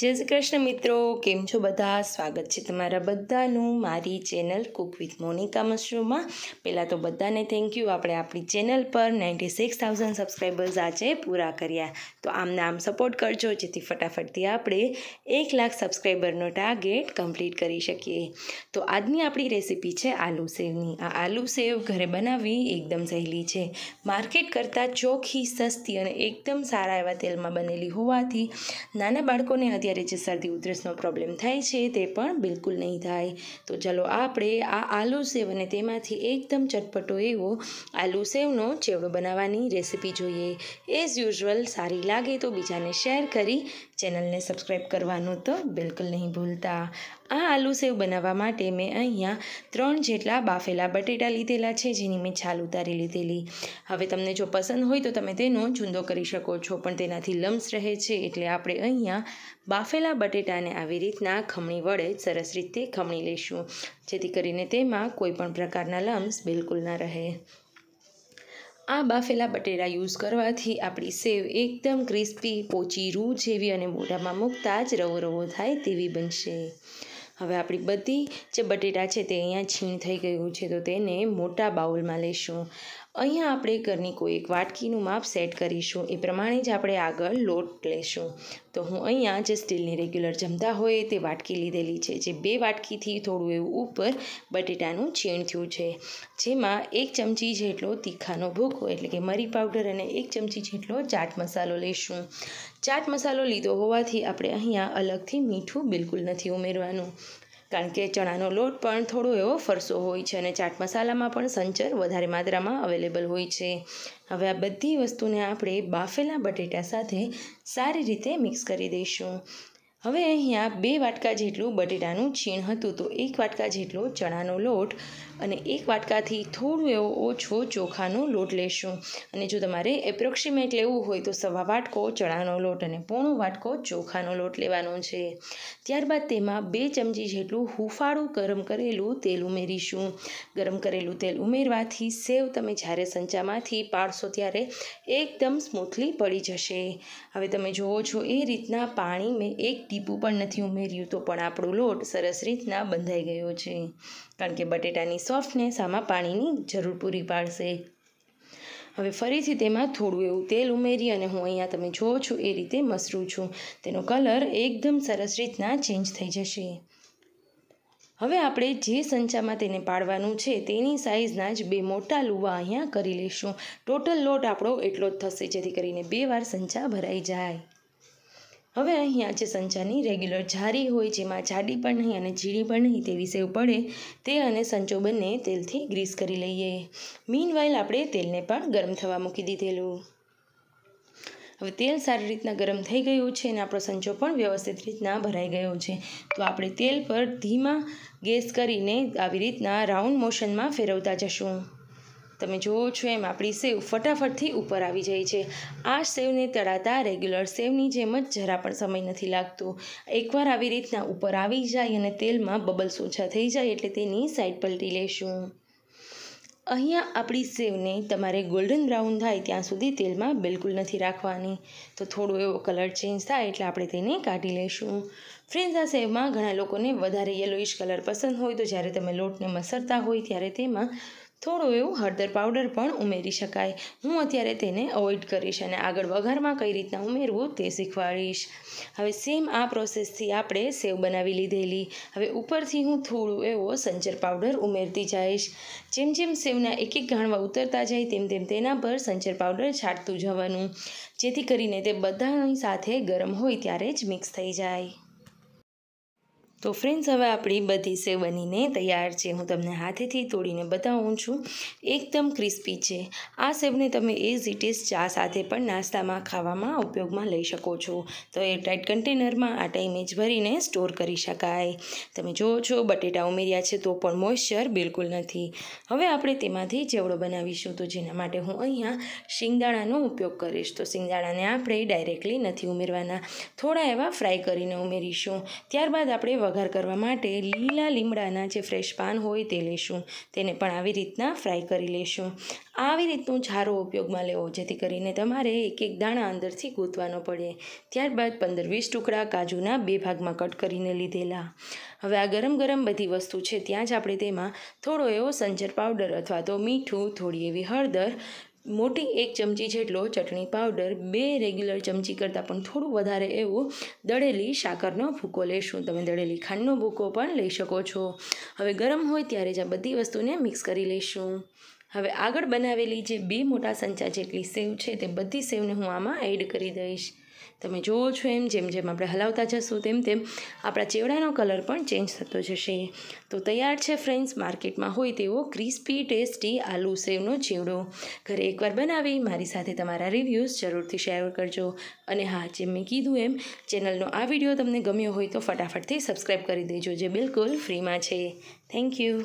જય શ્રી કૃષ્ણ મિત્રો, કેમ છો બધા? સ્વાગત છે તમારા બધાનું મારી ચેનલ કુક વિથ મોનિકા મશરૂમમાં. પહેલાં તો બધાને થેન્ક યુ આપણે આપણી ચેનલ પર નાઇન્ટી સિક્સ થાઉઝન્ડ સબસ્ક્રાઈબર્સ આજે પૂરા કર્યા. તો આમને આમ સપોર્ટ કરજો, જેથી ફટાફટથી આપણે એક લાખ સબસ્ક્રાઈબરનો ટાર્ગેટ કમ્પ્લીટ કરી શકીએ. તો આજની આપણી રેસીપી છે આલુ સેવની. આ આલુ સેવ ઘરે બનાવવી એકદમ સહેલી છે. માર્કેટ કરતાં ચોખ્ખી, સસ્તી અને એકદમ સારા એવા તેલમાં બનેલી હોવાથી નાના બાળકોને અત્યારે જે શરદી ઉધરસનો પ્રોબ્લેમ થાય છે તે પણ બિલકુલ નહીં થાય. તો ચલો આપણે આ આલુ સેવ અને તેમાંથી એકદમ ચટપટો એવો આલુ સેવનો ચેવડો બનાવવાની રેસીપી જોઈએ. એઝ યુઝ્યુઅલ સારી લાગે તો બીજાને શેર કરી ચેનલને સબસ્ક્રાઈબ કરવાનું તો બિલકુલ નહીં ભૂલતા. આ આલુ સેવ બનાવવા માટે મેં અહીંયા ત્રણ જેટલા બાફેલા બટેટા લીધેલા છે, જેની મેં છાલ ઉતારી લીધેલી. હવે તમને જો પસંદ હોય તો તમે તેનો ચૂંદો કરી શકો છો, પણ તેનાથી લમ્સ રહે છે, એટલે આપણે અહીંયા બાફેલા બટેટાને આવી રીતના ખમણી વડે સરસ રીતે ખમણી લઈશું જેથી કરીને તેમાં કોઈ પણ પ્રકારના લમ્સ બિલકુલ ના રહે. આ બાફેલા બટેટા યુઝ કરવાથી આપણી સેવ એકદમ ક્રિસ્પી, પોચી, રૂ જેવી અને મોઢામાં મૂકતા જ રવો રવો થાય તેવી બનશે. હવે આપણી બધી જે બટેટા છે તે અહીંયા છીણ થઈ ગયું છે તો તેને મોટા બાઉલમાં લઈશું અહીંયા આપણે ઘરની કોઈ એક વાટકીનું માપ સેટ કરીશું. એ પ્રમાણે જ આપણે આગળ લોટ લેશું. તો હું અહીંયા જે સ્ટીલની રેગ્યુલર જમતા હોય તે વાટકી લીધેલી છે. જે બે વાટકીથી થોડું એવું ઉપર બટેટાનું છીણ થયું છે. જેમાં એક ચમચી જેટલો તીખાનો ભૂકો, એટલે કે મરી પાવડર અને એક ચમચી જેટલો ચાટ મસાલો લઈશું ચાટ મસાલો લીધો હોવાથી આપણે અહીંયા અલગથી મીઠું બિલકુલ નથી ઉમેરવાનું. કારણ કે ચણાનો લોટ પણ થોડો એવો ફરસો હોય છે અને ચાટ મસાલામાં પણ સંચર વધારે માત્રામાં અવેલેબલ હોય છે. હવે આ બધી વસ્તુને આપણે બાફેલા બટેટા સાથે સારી રીતે મિક્સ કરી દઈશું. હવે અહીંયા બે વાટકા જેટલું બટેટાનું છીણ હતું તો એક વાટકા જેટલો ચણાનો લોટ અને એક વાટકાથી થોડું એવો ઓછો ચોખાનો લોટ લેશું. અને જો તમારે એપ્રોક્સિમેટ લેવું હોય તો સવા વાટકો ચણાનો લોટ અને પોણો વાટકો ચોખાનો લોટ લેવાનો છે. ત્યારબાદ તેમાં બે ચમચી જેટલું હુંફાળું ગરમ કરેલું તેલ ઉમેરીશું. ગરમ કરેલું તેલ ઉમેરવાથી સેવ તમે જ્યારે સંચામાંથી પાડશો ત્યારે એકદમ સ્મૂથલી પડી જશે. હવે તમે જુઓ છો એ રીતના પાણી મેં એક ટીપું પણ નથી ઉમેર્યું તો પણ આપણો લોટ સરસ રીતના બંધાઈ ગયો છે. કારણ કે બટેટાની સોફ્ટનેસ આમાં પાણીની જરૂર પૂરી પાડશે. હવે ફરીથી તેમાં થોડું એવું તેલ ઉમેરી અને હું અહીંયા તમે જુઓ છો એ રીતે મસરું છું. તેનો કલર એકદમ સરસ રીતના ચેન્જ થઈ જશે. હવે આપણે જે સંચામાં તેને પાડવાનું છે તેની સાઇઝના જ બે મોટા લુવા અહીંયા કરી લઈશું. ટોટલ લોટ આપણો એટલો જ થશે જેથી કરીને બે વાર સંચા ભરાઈ જાય. હવે અહીંયા જે સંચાની રેગ્યુલર જારી હોય જેમાં જાડી પણ નહીં અને જીડી પણ નહીં તેવી સેવ પડે તે અને સંચો બંને તેલથી ગ્રીસ કરી લઈએ. મીન વાઇલ આપણે તેલને પણ ગરમ થવા મૂકી દીધેલું. હવે તેલ સારી રીતના ગરમ થઈ ગયું છે અને આપણો સંચો પણ વ્યવસ્થિત રીતના ભરાઈ ગયો છે. તો આપણે તેલ પર ધીમા ગેસ કરીને આવી રીતના રાઉન્ડ મોશનમાં ફેરવતા જશું. તમે જુઓ છો એમ આપણી સેવ ફટાફટથી ઉપર આવી જાય છે. આ સેવને તળાતા રેગ્યુલર સેવની જેમ જ જરા પણ સમય નથી લાગતો. એકવાર આવી રીતના ઉપર આવી જાય અને તેલમાં બબલ્સ ઓછા થઈ જાય એટલે તેની સાઈડ પલટી લેશું. અહીંયા આપણી સેવને તમારે ગોલ્ડન બ્રાઉન થાય ત્યાં સુધી તેલમાં બિલકુલ નથી રાખવાની. તો થોડો એવો કલર ચેન્જ થાય એટલે આપણે તેને કાઢી લઈશું ફ્રેન્ડ્સ આ સેવમાં ઘણા લોકોને વધારે યલોઇશ કલર પસંદ હોય તો જ્યારે તમે લોટને મસરતા હોય ત્યારે તેમાં થોડું એવું હળદર પાવડર પણ ઉમેરી શકાય. હું અત્યારે તેને અવોઇડ કરીશ અને આગળ વઘારમાં કઈ રીતના ઉમેરવું તે શીખવાડીશ. હવે સેમ આ પ્રોસેસથી આપણે સેવ બનાવી લીધેલી. હવે ઉપરથી હું થોડું એવો સંચર પાવડર ઉમેરતી જઈશ. જેમ જેમ સેવના એક એક ગાણવા ઉતરતા જાય તેમ તેમ તેના પર સંચર પાવડર છાંટતું જવાનું. જેથી કરીને તે બધાની સાથે ગરમ હોય ત્યારે જ મિક્સ થઈ જાય. તો ફ્રેન્ડ્સ હવે આપણી બધી સેવ બનીને તૈયાર છે. હું તમને હાથેથી તોડીને બતાવું છું. એકદમ ક્રિસ્પી છે. આ સેવને તમે એઝ ઇટ ઇઝ ચા સાથે પણ નાસ્તામાં ખાવામાં ઉપયોગમાં લઈ શકો છો. તો એ ટાઈટ કન્ટેનરમાં આ ટાઈમે જ ભરીને સ્ટોર કરી શકાય. તમે જુઓ છો, બટેટા ઉમેર્યા છે તો પણ મોઇશ્ચર બિલકુલ નથી. હવે આપણે તેમાંથી ચેવડો બનાવીશું તો જેના માટે હું અહીંયા શિંગદાણાનો ઉપયોગ કરીશ. તો શિંગદાણાને આપણે ડાયરેક્ટલી નથી ઉમેરવાના. થોડા એવા ફ્રાય કરીને ઉમેરીશું. ત્યારબાદ આપણે વઘાર કરવા માટે લીલા લીમડાના જે ફ્રેશ પાન હોય તે લઈશું તેને પણ આવી રીતના ફ્રાય કરી લઈશું આવી રીતનું ઝારો ઉપયોગમાં લેવો, જેથી કરીને તમારે એક એક દાણા અંદરથી ગૂંથવાનો પડે. ત્યારબાદ પંદર વીસ ટુકડા કાજુના બે ભાગમાં કટ કરીને લીધેલા. હવે આ ગરમ ગરમ બધી વસ્તુ છે, ત્યાં જ આપણે તેમાં થોડો એવો સંજર પાવડર અથવા તો મીઠું, થોડી એવી હળદર મોટી એક ચમચી જેટલો ચટણી પાવડર, બે રેગ્યુલર ચમચી કરતાં પણ થોડું વધારે એવું દળેલી સાકરનો ભૂકો લેશું. તમે દળેલી ખાંડનો ભૂકો પણ લઈ શકો છો. હવે ગરમ હોય ત્યારે જ આ બધી વસ્તુને મિક્સ કરી લઈશું. હવે આગળ બનાવેલી જે બે મોટા સંચા જેટલી સેવ છે તે બધી સેવને હું આમાં એડ કરી દઈશ. તમે જુઓ છો એમ, જેમ જેમ આપણે હલાવતા જશું તેમ તેમ આપણા ચેવડાનો કલર પણ ચેન્જ થતો જશે. તો તૈયાર છે ફ્રેન્ડ્સ માર્કેટમાં હોય તેવો ક્રિસ્પી ટેસ્ટી આલુ સેવનો ચેવડો. ઘરે એકવાર બનાવી મારી સાથે તમારા રિવ્યૂઝ જરૂરથી શેર કરજો. અને હા, જેમ મેં કીધું એમ ચેનલનો આ વીડિયો તમને ગમ્યો હોય તો ફટાફટથી સબસ્ક્રાઈબ કરી દેજો, જે બિલકુલ ફ્રીમાં છે. Thank you